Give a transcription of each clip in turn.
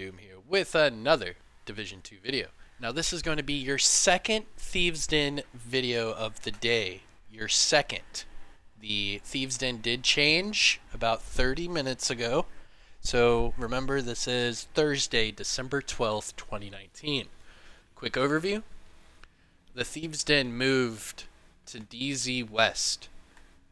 Doom here with another Division 2 video. Now this is going to be your second Thieves Den video of the day. Your second. The Thieves Den did change about 30 minutes ago. So remember this is Thursday, December 12th, 2019. Quick overview. The Thieves Den moved to DZ West.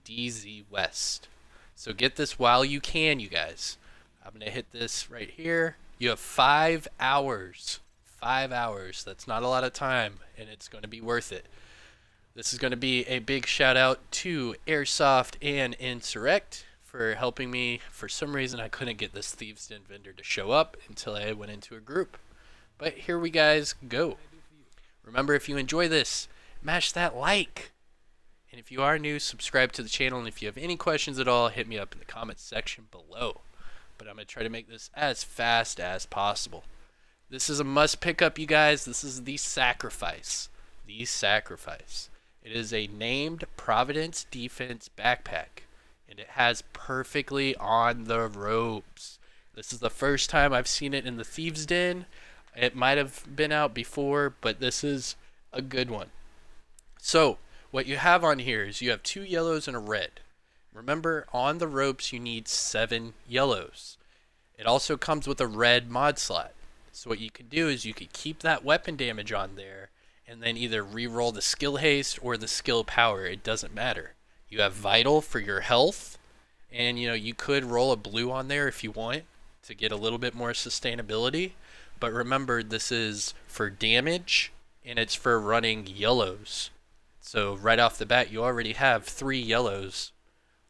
DZ West. So get this while you can, you guys. I'm going to hit this right here. You have five hours. Five hours. That's not a lot of time, and it's going to be worth it. This is going to be a big shout out to Airsoft and Insurrect for helping me. For some reason, I couldn't get this Thieves Den vendor to show up until I went into a group. But here we guys go. Remember, if you enjoy this, mash that like. And if you are new, subscribe to the channel. And if you have any questions at all, hit me up in the comments section below but I'm going to try to make this as fast as possible. This is a must pick up, you guys. This is the Sacrifice. The Sacrifice. It is a named Providence Defense backpack, and it has perfectly on the ropes. This is the first time I've seen it in the Thieves' Den. It might have been out before, but this is a good one. So, what you have on here is you have two yellows and a red. Remember, on the ropes you need seven yellows. It also comes with a red mod slot. So what you can do is you could keep that weapon damage on there and then either re-roll the skill haste or the skill power. It doesn't matter. You have vital for your health and you know you could roll a blue on there if you want to get a little bit more sustainability. But remember this is for damage and it's for running yellows. So right off the bat you already have three yellows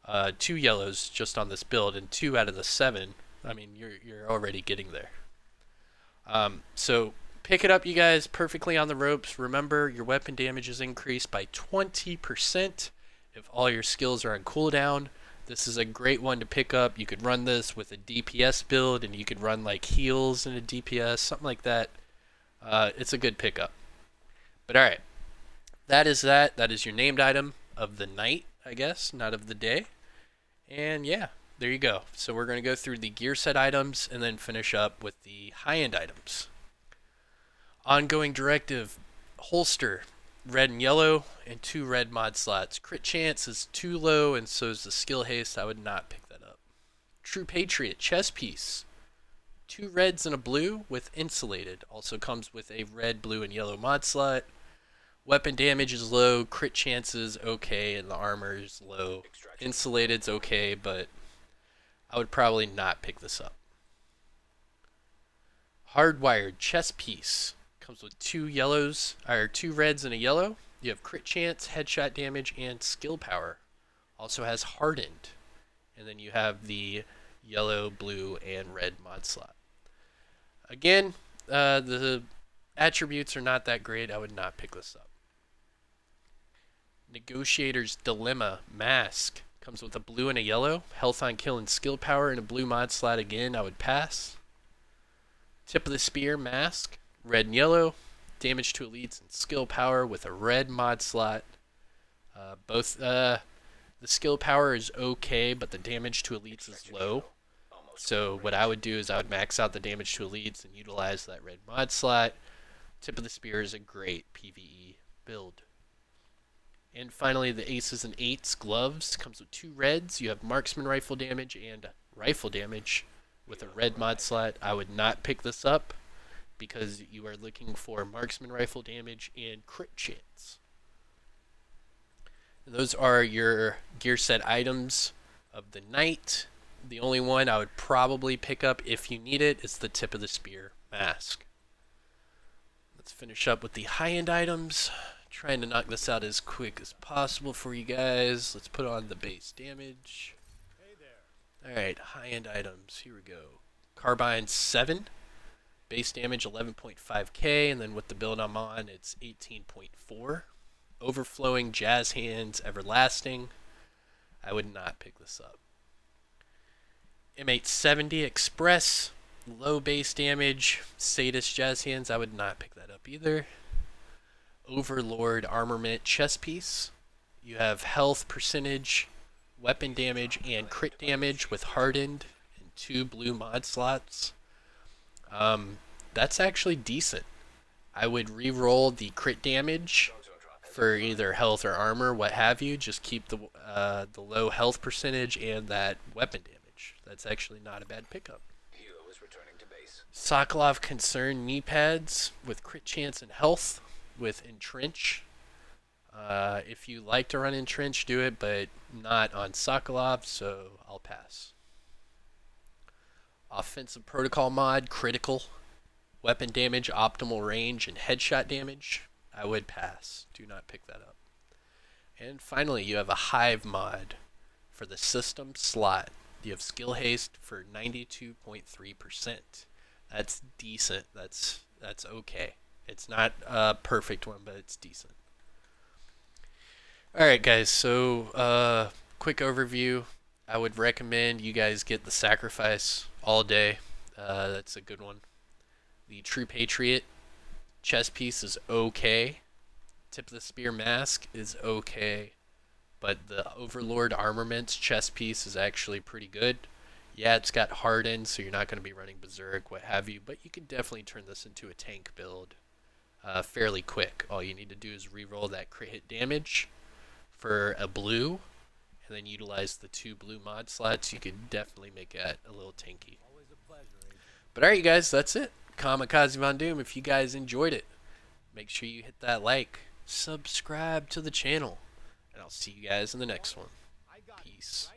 uh, two yellows just on this build, and two out of the seven. I mean, you're you're already getting there. Um, so pick it up, you guys, perfectly on the ropes. Remember, your weapon damage is increased by 20% if all your skills are on cooldown. This is a great one to pick up. You could run this with a DPS build, and you could run like heals in a DPS, something like that. Uh, it's a good pickup. But alright, that is that. That is your named item of the night, I guess, not of the day. And yeah, there you go. So we're going to go through the gear set items and then finish up with the high-end items. Ongoing directive, holster, red and yellow, and two red mod slots. Crit chance is too low, and so is the skill haste. I would not pick that up. True Patriot, chess piece. Two reds and a blue with insulated. Also comes with a red, blue, and yellow mod slot. Weapon damage is low, crit chances okay, and the armor is low. Insulated's okay, but I would probably not pick this up. Hardwired chest piece comes with two yellows, or two reds and a yellow. You have crit chance, headshot damage, and skill power. Also has hardened, and then you have the yellow, blue, and red mod slot. Again, uh, the attributes are not that great. I would not pick this up. Negotiator's Dilemma Mask. Comes with a blue and a yellow. Health on kill and skill power and a blue mod slot again. I would pass. Tip of the Spear Mask. Red and yellow. Damage to elites and skill power with a red mod slot. Uh, both uh, the skill power is okay, but the damage to elites is low. So what I would do is I would max out the damage to elites and utilize that red mod slot. Tip of the Spear is a great PvE build. And finally, the aces and eights gloves comes with two reds. You have marksman rifle damage and rifle damage with a red mod slot. I would not pick this up because you are looking for marksman rifle damage and crit chance. And those are your gear set items of the night. The only one I would probably pick up if you need it is the tip of the spear mask. Let's finish up with the high-end items. Trying to knock this out as quick as possible for you guys. Let's put on the base damage. Alright, high-end items. Here we go. Carbine 7. Base damage 11.5k, and then with the build I'm on, it's 18.4. Overflowing Jazz Hands Everlasting. I would not pick this up. M870 Express. Low base damage. Sadist Jazz Hands. I would not pick that up either. Overlord armament chest piece. You have health percentage, weapon damage, and crit damage with hardened and two blue mod slots. Um, that's actually decent. I would re-roll the crit damage for either health or armor, what have you. Just keep the uh, the low health percentage and that weapon damage. That's actually not a bad pickup. Sokolov Concern knee pads with crit chance and health with entrench. Uh, if you like to run entrench, do it, but not on Sokolov, so I'll pass. Offensive protocol mod, critical. Weapon damage, optimal range, and headshot damage. I would pass. Do not pick that up. And finally, you have a Hive mod for the system slot. You have skill haste for 92.3%. That's decent. That's that's okay. It's not a perfect one, but it's decent. Alright guys, so uh, quick overview. I would recommend you guys get the Sacrifice all day. Uh, that's a good one. The True Patriot chess piece is okay. Tip of the Spear mask is okay. But the Overlord Armaments chess piece is actually pretty good. Yeah, it's got hardened, so you're not going to be running Berserk, what have you, but you can definitely turn this into a tank build uh, fairly quick. All you need to do is re-roll that crit hit damage for a blue, and then utilize the two blue mod slots. You can definitely make that a little tanky. But alright, you guys, that's it. Kamikaze Von Doom. If you guys enjoyed it, make sure you hit that like, subscribe to the channel, and I'll see you guys in the next one. Peace.